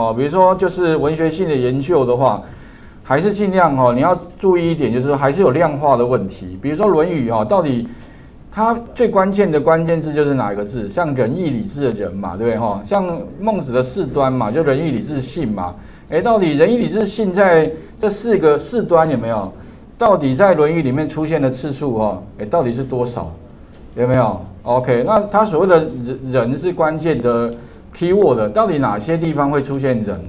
哦，比如说就是文学性的研究的话，还是尽量哦，你要注意一点，就是还是有量化的问题。比如说《论语》哦，到底它最关键的关键字就是哪一个字？像仁义礼智的仁嘛，对不对哈？像孟子的四端嘛，就仁义礼智信嘛。哎，到底仁义礼智信在这四个四端有没有？到底在《论语》里面出现的次数哈？哎，到底是多少？有没有？OK，那他所谓的人是关键的 keyword，到底哪些地方会出现人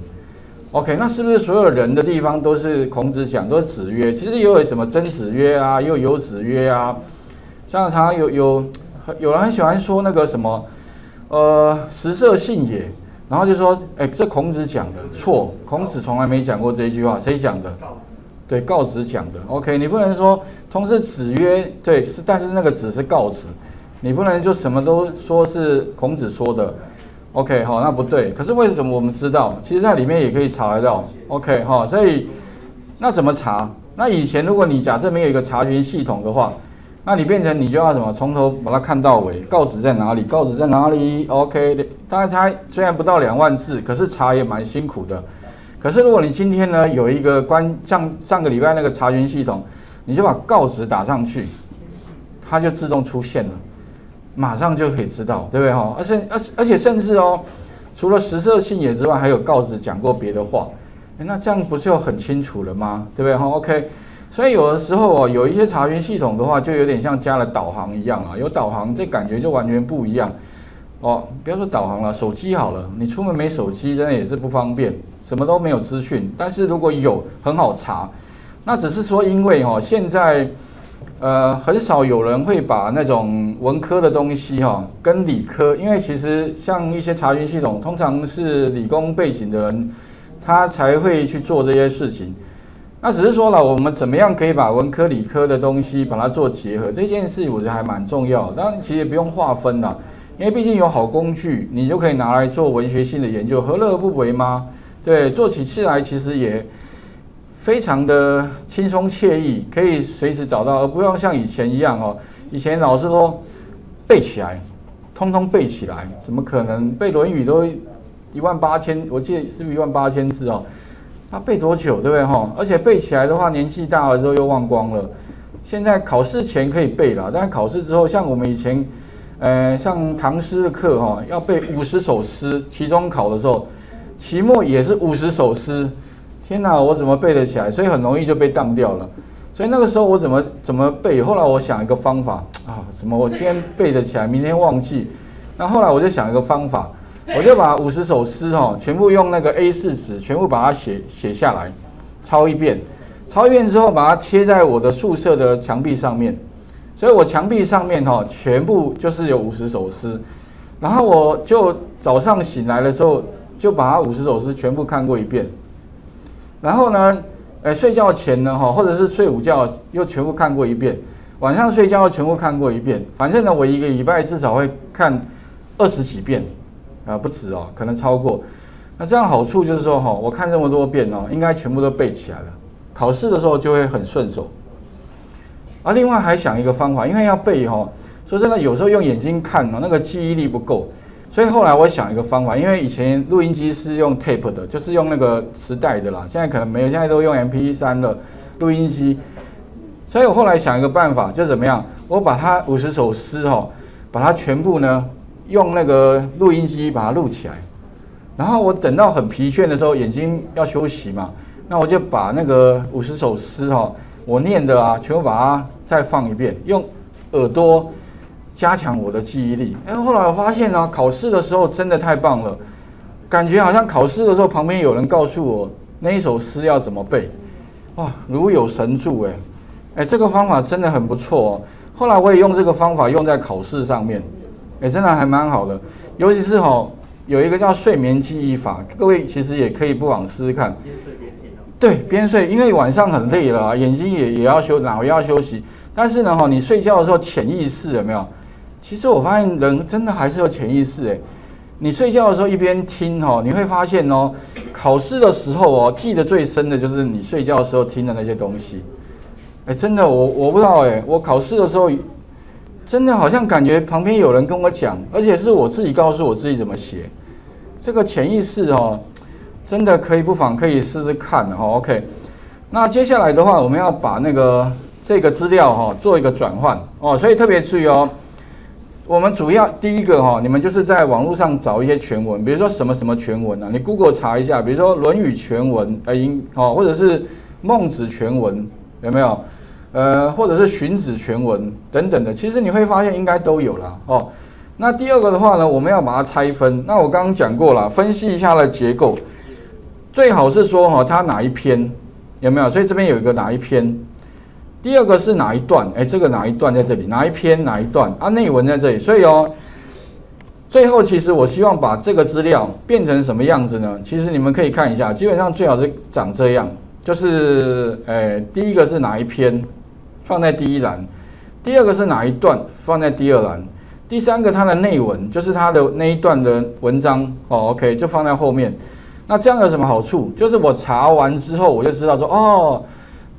？OK，那是不是所有人的地方都是孔子讲，都是子曰？其实也有什么曾子曰啊，又有子曰啊。像常常有有有人很喜欢说那个什么，呃，食色性也，然后就说，哎，这孔子讲的错，孔子从来没讲过这一句话，谁讲的？对，告子讲的。OK，你不能说同时子曰，对，是，但是那个子是告子，你不能就什么都说是孔子说的。OK，好，那不对。可是为什么我们知道？其实在里面也可以查得到。OK，哈，所以那怎么查？那以前如果你假设没有一个查询系统的话，那你变成你就要什么？从头把它看到尾，告子在哪里？告子在哪里？OK，当然它虽然不到两万字，可是查也蛮辛苦的。可是如果你今天呢有一个关像上个礼拜那个查询系统，你就把告示打上去，它就自动出现了，马上就可以知道，对不对哈？而且而而且甚至哦，除了实色性也之外，还有告子讲过别的话，那这样不就很清楚了吗？对不对哈？OK，所以有的时候哦，有一些查询系统的话，就有点像加了导航一样啊，有导航这感觉就完全不一样。哦，不要说导航了，手机好了，你出门没手机，真的也是不方便，什么都没有资讯。但是如果有，很好查。那只是说，因为哦，现在呃很少有人会把那种文科的东西哈跟理科，因为其实像一些查询系统，通常是理工背景的人，他才会去做这些事情。那只是说了，我们怎么样可以把文科、理科的东西把它做结合，这件事我觉得还蛮重要。当然，其实不用划分了。因为毕竟有好工具，你就可以拿来做文学性的研究，何乐而不为吗？对，做起事来其实也非常的轻松惬意，可以随时找到，而不用像以前一样哦。以前老师说背起来，通通背起来，怎么可能背《论语》都一万八千？我记得是不是一万八千字哦？那背多久，对不对哈？而且背起来的话，年纪大了之后又忘光了。现在考试前可以背了，但是考试之后，像我们以前。呃，像唐诗的课哈，要背五十首诗，期中考的时候，期末也是五十首诗。天哪，我怎么背得起来？所以很容易就被当掉了。所以那个时候我怎么怎么背？后来我想一个方法啊，怎么我今天背得起来，明天忘记？那后来我就想一个方法，我就把五十首诗哈，全部用那个 A 四纸，全部把它写写下来，抄一遍，抄一遍之后把它贴在我的宿舍的墙壁上面。所以我墙壁上面哈，全部就是有五十首诗，然后我就早上醒来的时候，就把它五十首诗全部看过一遍，然后呢，呃，睡觉前呢哈，或者是睡午觉又全部看过一遍，晚上睡觉又全部看过一遍，反正呢，我一个礼拜至少会看二十几遍，啊，不止哦，可能超过。那这样好处就是说哈，我看这么多遍哦，应该全部都背起来了，考试的时候就会很顺手。啊，另外还想一个方法，因为要背哈，说真的，有时候用眼睛看哦，那个记忆力不够，所以后来我想一个方法，因为以前录音机是用 tape 的，就是用那个磁带的啦，现在可能没有，现在都用 MP3 的录音机，所以我后来想一个办法，就怎么样，我把它五十首诗哈，把它全部呢用那个录音机把它录起来，然后我等到很疲倦的时候，眼睛要休息嘛，那我就把那个五十首诗哈。我念的啊，全部把它再放一遍，用耳朵加强我的记忆力。哎，后来我发现呢，考试的时候真的太棒了，感觉好像考试的时候旁边有人告诉我那一首诗要怎么背，哇，如有神助哎，哎，这个方法真的很不错哦。后来我也用这个方法用在考试上面，哎，真的还蛮好的。尤其是吼，有一个叫睡眠记忆法，各位其实也可以不妨试试看。对，边睡，因为晚上很累了，眼睛也也要休，脑也要休息。但是呢，哈，你睡觉的时候潜意识有没有？其实我发现人真的还是有潜意识诶。你睡觉的时候一边听哈，你会发现哦，考试的时候哦，记得最深的就是你睡觉的时候听的那些东西。哎，真的，我我不知道哎，我考试的时候真的好像感觉旁边有人跟我讲，而且是我自己告诉我自己怎么写。这个潜意识哦。真的可以不妨可以试试看哈。OK，那接下来的话，我们要把那个这个资料哈做一个转换哦，所以特别注意哦。我们主要第一个哈，你们就是在网络上找一些全文，比如说什么什么全文啊，你 Google 查一下，比如说《论语》全文，呃，应哦，或者是《孟子》全文，有没有？呃，或者是《荀子》全文等等的，其实你会发现应该都有了哦。那第二个的话呢，我们要把它拆分。那我刚刚讲过了，分析一下的结构，最好是说哈，它哪一篇有没有？所以这边有一个哪一篇。第二个是哪一段？哎，这个哪一段在这里？哪一篇哪一段？啊，内文在这里。所以哦，最后其实我希望把这个资料变成什么样子呢？其实你们可以看一下，基本上最好是长这样，就是哎，第一个是哪一篇放在第一栏，第二个是哪一段放在第二栏，第三个它的内文就是它的那一段的文章哦，OK 就放在后面。那这样有什么好处？就是我查完之后我就知道说哦。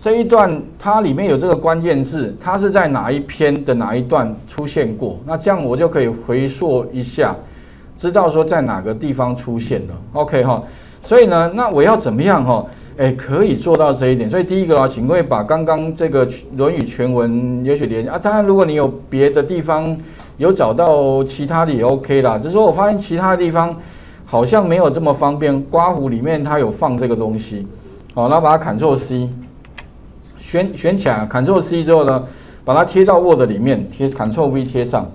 这一段它里面有这个关键字，它是在哪一篇的哪一段出现过？那这样我就可以回溯一下，知道说在哪个地方出现了。OK 哈，所以呢，那我要怎么样哈？哎，可以做到这一点。所以第一个啊，请各位把刚刚这个《论语》全文也许连啊，当然如果你有别的地方有找到其他的也 OK 啦。只是说我发现其他的地方好像没有这么方便。刮胡里面它有放这个东西，好，那把它 Ctrl C。选选起来，Ctrl C 之后呢，把它贴到 Word 里面，贴 Ctrl V 贴上。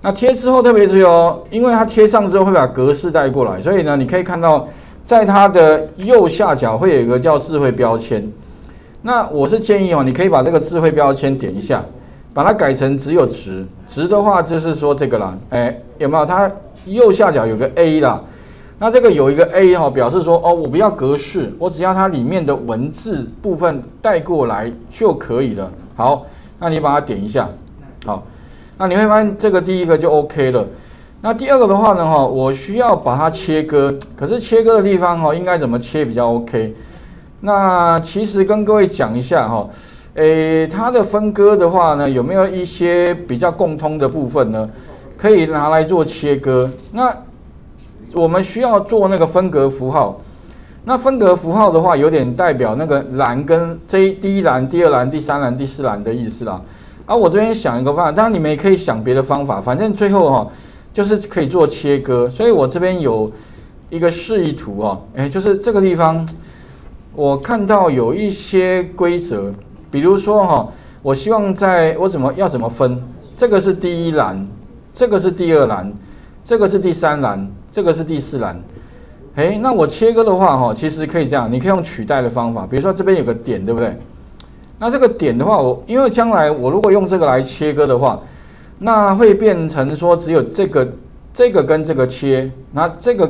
那贴之后特别注意哦，因为它贴上之后会把格式带过来，所以呢，你可以看到在它的右下角会有一个叫智慧标签。那我是建议哦，你可以把这个智慧标签点一下，把它改成只有值。值的话就是说这个啦，哎，有没有？它右下角有个 A 啦。那这个有一个 A 哈，表示说哦，我不要格式，我只要它里面的文字部分带过来就可以了。好，那你把它点一下，好，那你会发现这个第一个就 OK 了。那第二个的话呢，哈，我需要把它切割，可是切割的地方哈，应该怎么切比较 OK？那其实跟各位讲一下哈，诶，它的分割的话呢，有没有一些比较共通的部分呢？可以拿来做切割？那我们需要做那个分隔符号，那分隔符号的话，有点代表那个栏跟这第一栏、第二栏、第三栏、第四栏的意思啦。啊，我这边想一个办法，当然你们也可以想别的方法，反正最后哈，就是可以做切割。所以我这边有一个示意图哦，哎，就是这个地方，我看到有一些规则，比如说哈，我希望在我怎么要怎么分，这个是第一栏，这个是第二栏，这个是第三栏。这个是第四栏，哎，那我切割的话，哈，其实可以这样，你可以用取代的方法，比如说这边有个点，对不对？那这个点的话，我因为将来我如果用这个来切割的话，那会变成说只有这个这个跟这个切，那这个，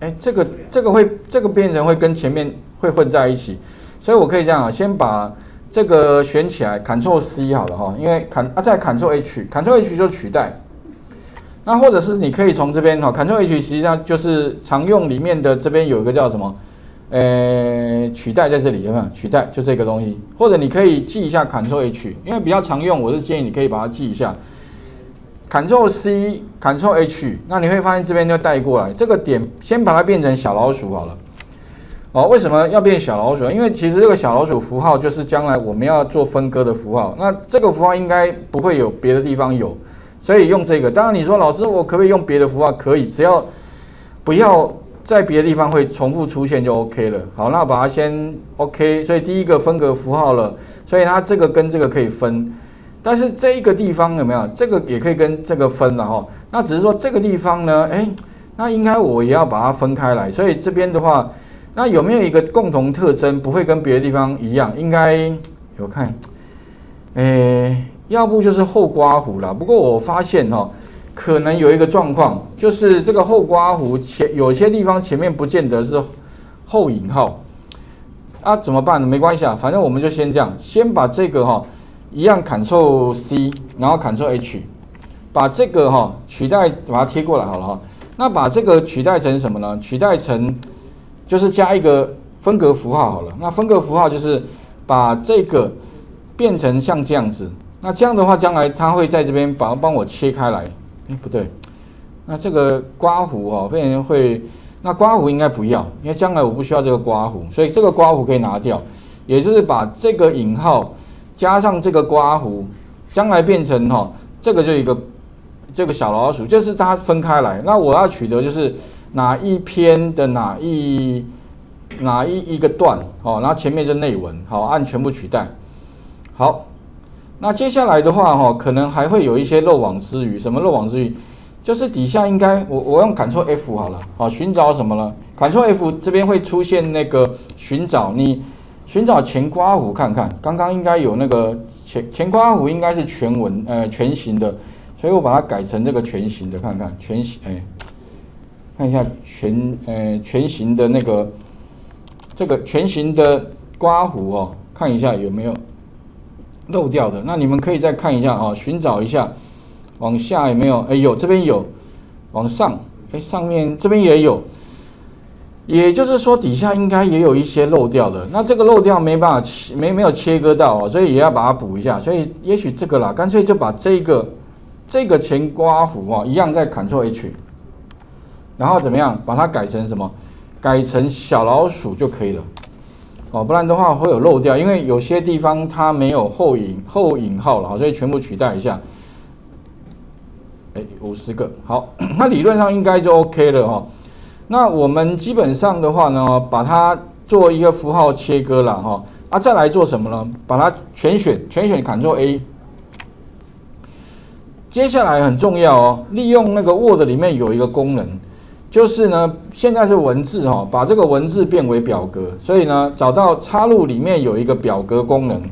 哎，这个这个会这个变成会跟前面会混在一起，所以我可以这样啊，先把这个选起来，Ctrl C 好了哈，因为 Ctrl 啊再 Ctrl H，Ctrl H 就取代。那或者是你可以从这边哈，Ctrl H 实际上就是常用里面的这边有一个叫什么，呃，取代在这里有没有？取代就这个东西，或者你可以记一下 Ctrl H，因为比较常用，我是建议你可以把它记一下。Ctrl C，Ctrl H，那你会发现这边就带过来，这个点先把它变成小老鼠好了。哦，为什么要变小老鼠？因为其实这个小老鼠符号就是将来我们要做分割的符号，那这个符号应该不会有别的地方有。所以用这个，当然你说老师，我可不可以用别的符号？可以，只要不要在别的地方会重复出现就 OK 了。好，那把它先 OK。所以第一个分隔符号了，所以它这个跟这个可以分，但是这一个地方有没有？这个也可以跟这个分了哈。那只是说这个地方呢，哎，那应该我也要把它分开来。所以这边的话，那有没有一个共同特征，不会跟别的地方一样？应该我看，哎。要不就是后刮弧了，不过我发现哈，可能有一个状况，就是这个后刮弧前有些地方前面不见得是后引号，啊，怎么办呢？没关系啊，反正我们就先这样，先把这个哈一样 Ctrl C，然后 Ctrl H，把这个哈取代把它贴过来好了哈。那把这个取代成什么呢？取代成就是加一个分隔符号好了。那分隔符号就是把这个变成像这样子。那这样的话，将来它会在这边把帮我切开来。哎，不对，那这个刮胡哦，变成会那刮胡应该不要，因为将来我不需要这个刮胡，所以这个刮胡可以拿掉，也就是把这个引号加上这个刮胡，将来变成哈，这个就一个这个小老鼠，就是它分开来。那我要取得就是哪一篇的哪一哪一一个段哦，然后前面是内文，好按全部取代。好，那接下来的话哈，可能还会有一些漏网之鱼，什么漏网之鱼？就是底下应该我我用 Ctrl F 好了，好寻找什么了？Ctrl F 这边会出现那个寻找你寻找前刮弧看看，刚刚应该有那个前前刮弧应该是全文呃全形的，所以我把它改成这个全形的看看全形哎，看一下全呃全形的那个这个全形的刮弧哦，看一下有没有漏掉的。那你们可以再看一下啊，寻找一下。往下有没有？哎，有这边有，往上，哎，上面这边也有，也就是说底下应该也有一些漏掉的。那这个漏掉没办法切，没没有切割到哦，所以也要把它补一下。所以也许这个啦，干脆就把这个这个前刮弧哦，一样再 Ctrl H，然后怎么样把它改成什么？改成小老鼠就可以了哦，不然的话会有漏掉，因为有些地方它没有后引后引号了，所以全部取代一下。哎，五十个好，那理论上应该就 OK 了哈。那我们基本上的话呢，把它做一个符号切割了哈。啊，再来做什么呢？把它全选，全选 Ctrl A。接下来很重要哦，利用那个 Word 里面有一个功能，就是呢，现在是文字哈，把这个文字变为表格。所以呢，找到插入里面有一个表格功能，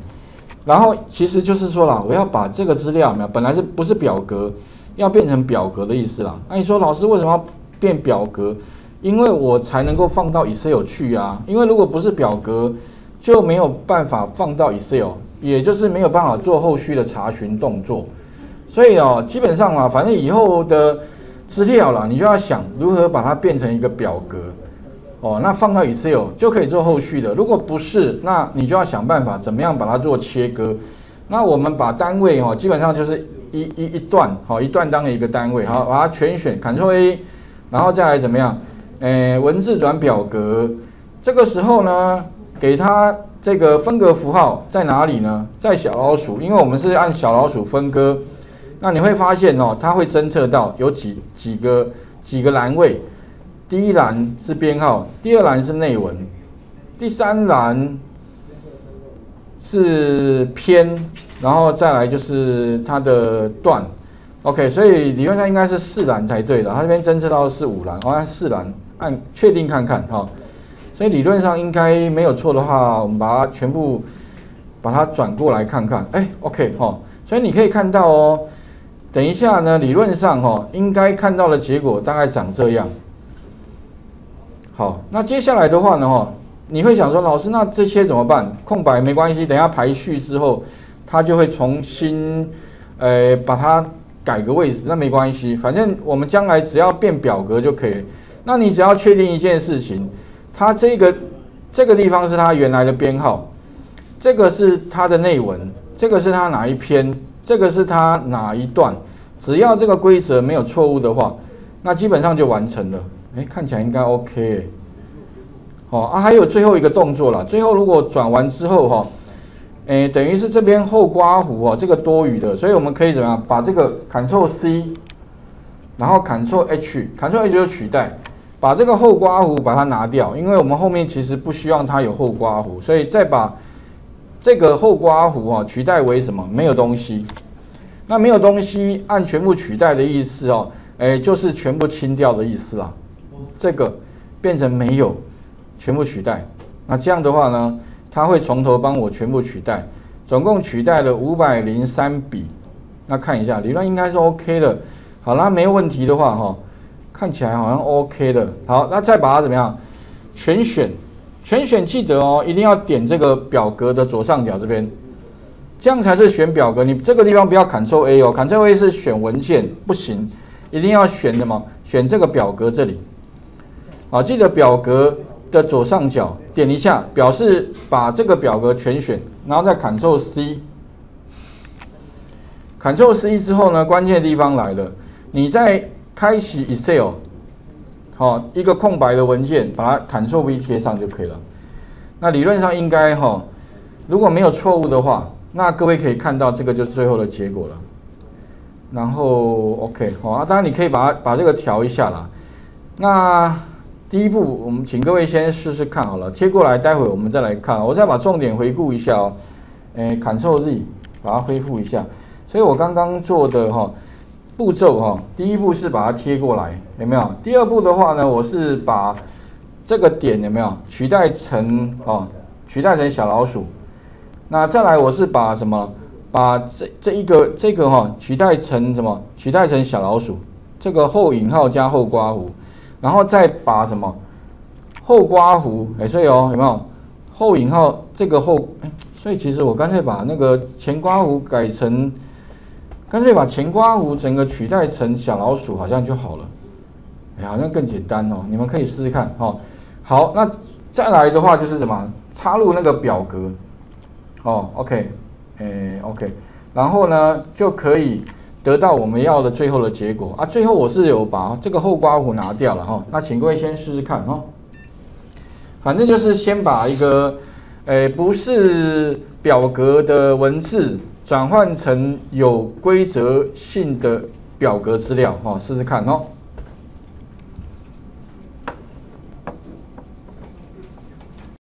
然后其实就是说了，我要把这个资料没有，本来是不是表格？要变成表格的意思啦。那你说老师为什么要变表格？因为我才能够放到 Excel 去啊。因为如果不是表格，就没有办法放到 Excel，也就是没有办法做后续的查询动作。所以哦，基本上啊，反正以后的资料啦，你就要想如何把它变成一个表格哦。那放到 Excel 就可以做后续的。如果不是，那你就要想办法怎么样把它做切割。那我们把单位哦，基本上就是。一一一段好，一段当一个单位好，把它全选，Ctrl A，然后再来怎么样？诶，文字转表格，这个时候呢，给它这个分隔符号在哪里呢？在小老鼠，因为我们是按小老鼠分割，那你会发现哦，它会侦测到有几几个几个栏位，第一栏是编号，第二栏是内文，第三栏是篇。然后再来就是它的段，OK，所以理论上应该是四栏才对的。它这边侦测到是五栏，按四栏按确定看看哈。所以理论上应该没有错的话，我们把它全部把它转过来看看，哎，OK 哈。所以你可以看到哦，等一下呢，理论上哈应该看到的结果大概长这样。好，那接下来的话呢哈，你会想说，老师那这些怎么办？空白没关系，等下排序之后。它就会重新，呃，把它改个位置，那没关系，反正我们将来只要变表格就可以。那你只要确定一件事情，它这个这个地方是它原来的编号，这个是它的内文，这个是它哪一篇，这个是它哪一段，只要这个规则没有错误的话，那基本上就完成了。哎，看起来应该 OK。好啊，还有最后一个动作了，最后如果转完之后哈。诶，等于是这边后刮弧哦，这个多余的，所以我们可以怎么样？把这个 Ctrl C，然后 Ctrl H，Ctrl H 就取代，把这个后刮弧把它拿掉，因为我们后面其实不希望它有后刮弧，所以再把这个后刮弧啊取代为什么？没有东西。那没有东西按全部取代的意思哦，诶，就是全部清掉的意思啊。这个变成没有，全部取代。那这样的话呢？它会从头帮我全部取代，总共取代了五百零三笔。那看一下，理论应该是 OK 的。好啦，没问题的话，哈，看起来好像 OK 的。好，那再把它怎么样？全选，全选，记得哦，一定要点这个表格的左上角这边，这样才是选表格。你这个地方不要 Ctrl A 哦，Ctrl A 是选文件，不行，一定要选什么？选这个表格这里。啊，记得表格。的左上角点一下，表示把这个表格全选，然后再 Ctrl C，Ctrl C 之后呢，关键的地方来了，你在开启 Excel，好一个空白的文件，把它 Ctrl V 贴上就可以了。那理论上应该哈，如果没有错误的话，那各位可以看到这个就是最后的结果了。然后 OK 好啊，当然你可以把它把这个调一下啦。那第一步，我们请各位先试试看好了，贴过来，待会我们再来看。我再把重点回顾一下哦。诶，Ctrl Z 把它恢复一下。所以我刚刚做的哈步骤哈，第一步是把它贴过来，有没有？第二步的话呢，我是把这个点有没有取代成哦，取代成小老鼠。那再来我是把什么？把这这一个这个哈取代成什么？取代成小老鼠。这个后引号加后刮弧，然后再把什么后刮弧？哎，所以哦，有没有后引号这个后？哎，所以其实我干脆把那个前刮弧改成。干脆把前刮弧整个取代成小老鼠，好像就好了。哎，好像更简单哦。你们可以试试看哦。好，那再来的话就是什么？插入那个表格。哦，OK，哎，OK。然后呢，就可以得到我们要的最后的结果啊。最后我是有把这个后刮弧拿掉了哈。那请各位先试试看哈。反正就是先把一个，诶，不是表格的文字。转换成有规则性的表格资料，哈，试试看哦。